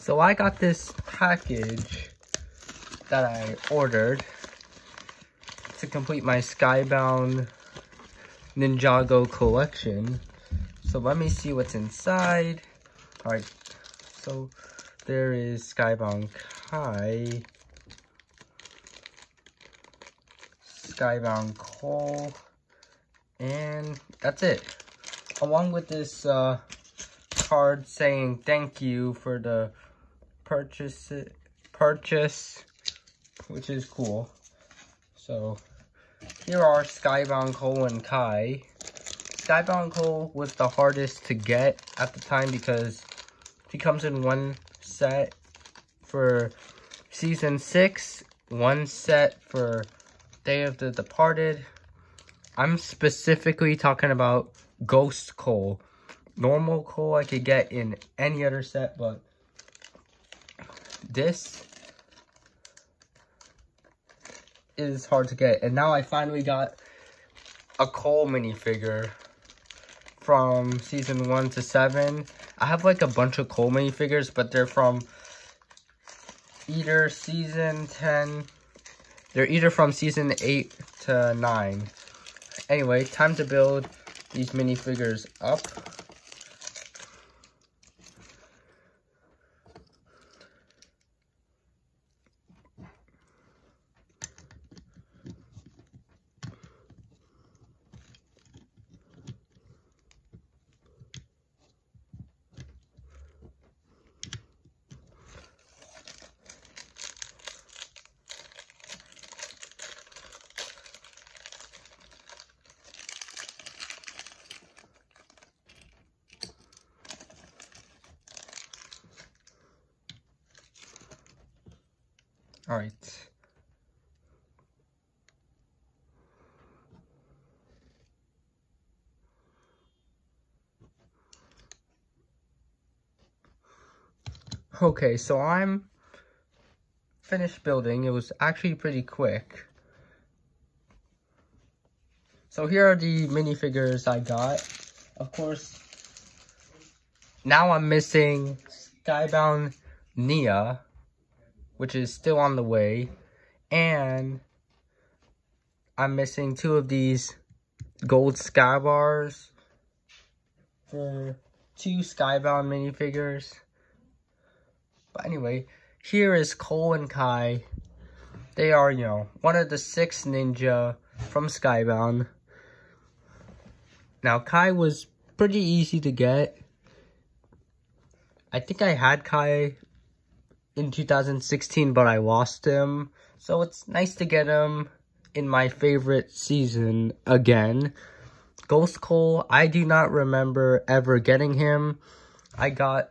So I got this package that I ordered to complete my Skybound Ninjago collection. So let me see what's inside. Alright, so there is Skybound Kai, Skybound Cole, and that's it. Along with this uh, card saying thank you for the purchase, purchase, which is cool. So here are Skybound Cole and Kai. Skybound Cole was the hardest to get at the time because he comes in one set for season six, one set for Day of the Departed. I'm specifically talking about Ghost Cole. Normal Cole I could get in any other set, but this is hard to get. And now I finally got a Cole minifigure from season 1 to 7. I have like a bunch of Cole minifigures, but they're from either season 10, they're either from season 8 to 9. Anyway, time to build these minifigures up. All right. Okay, so I'm finished building. It was actually pretty quick. So here are the minifigures I got. Of course, now I'm missing Skybound Nya which is still on the way. And I'm missing two of these gold sky bars for two Skybound minifigures. But anyway, here is Cole and Kai. They are, you know, one of the six ninja from Skybound. Now, Kai was pretty easy to get. I think I had Kai in 2016, but I lost him. So it's nice to get him in my favorite season again. Ghost Cole, I do not remember ever getting him. I got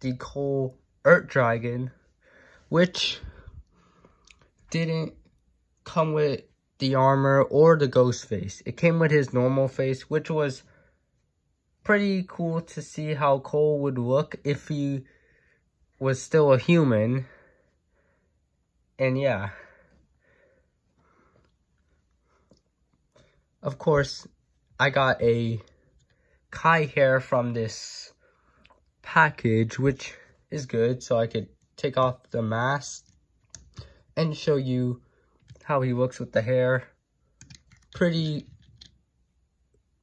the Cole Earth Dragon, which didn't come with the armor or the ghost face. It came with his normal face, which was pretty cool to see how Cole would look if he was still a human. And yeah. Of course, I got a Kai hair from this package, which is good. So I could take off the mask and show you how he looks with the hair. Pretty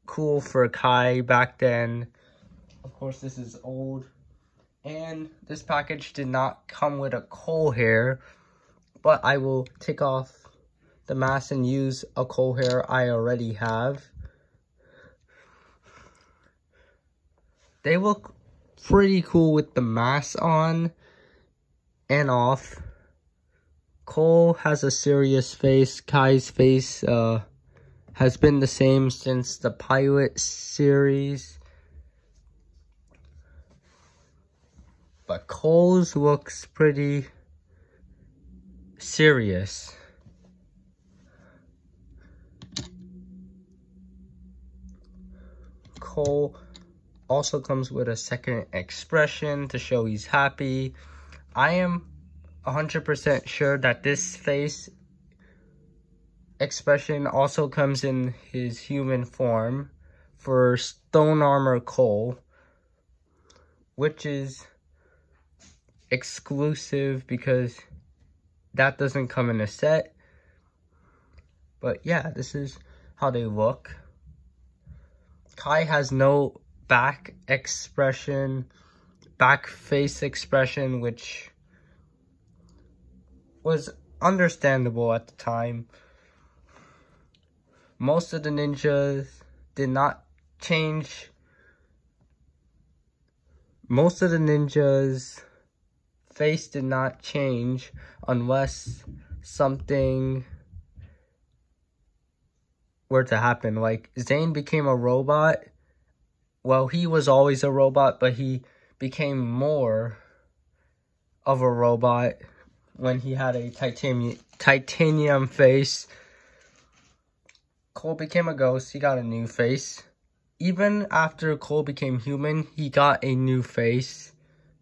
cool for Kai back then. Of course, this is old. And this package did not come with a Cole hair, but I will take off the mask and use a Cole hair I already have. They look pretty cool with the mask on and off. Cole has a serious face. Kai's face uh, has been the same since the pilot series. But Cole's looks pretty serious. Cole also comes with a second expression to show he's happy. I am 100% sure that this face expression also comes in his human form for Stone Armor Cole, which is exclusive because that doesn't come in a set. But yeah, this is how they look. Kai has no back expression, back face expression, which was understandable at the time. Most of the ninjas did not change. Most of the ninjas' face did not change unless something were to happen. Like, Zane became a robot. Well, he was always a robot, but he became more of a robot when he had a titanium titanium face. Cole became a ghost. He got a new face. Even after Cole became human, he got a new face.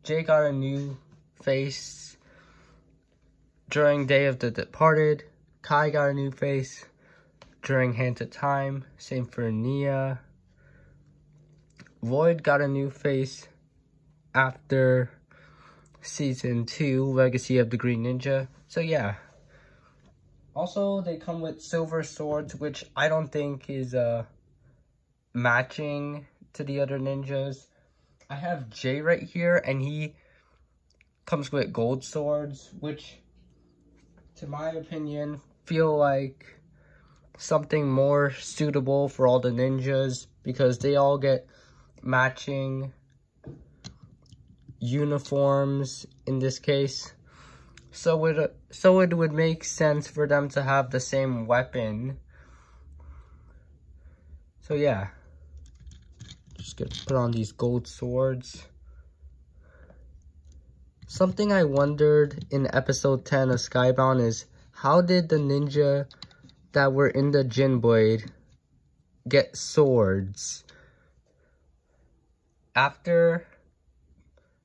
Jay got a new face during Day of the Departed. Kai got a new face during Hand of Time. Same for Nya. Lloyd got a new face after Season 2, Legacy of the Green Ninja. So yeah. Also, they come with silver swords, which I don't think is uh, matching to the other ninjas. I have Jay right here, and he comes with gold swords, which, to my opinion, feel like something more suitable for all the ninjas because they all get matching uniforms in this case. So it so it would make sense for them to have the same weapon. So yeah. Just get put on these gold swords. Something I wondered in episode 10 of Skybound is how did the ninja that were in the Djinn Blade get swords. After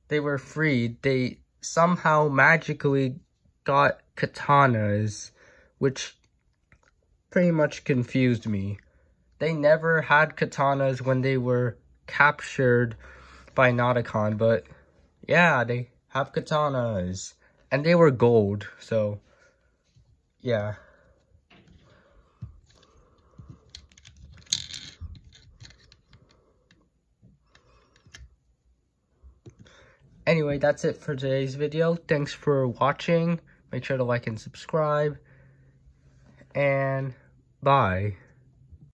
they were freed, they somehow magically got katanas, which pretty much confused me. They never had katanas when they were captured by Nadakhan, but yeah, they have katanas. And they were gold, so yeah. Anyway, that's it for today's video. Thanks for watching. Make sure to like and subscribe. And bye.